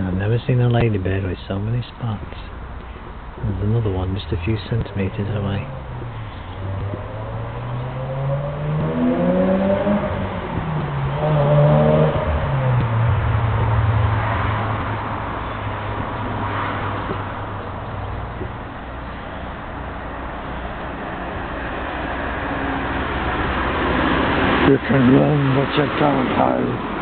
I've never seen a ladybird with so many spots. There's another one just a few centimetres away. You can learn what you can't hide.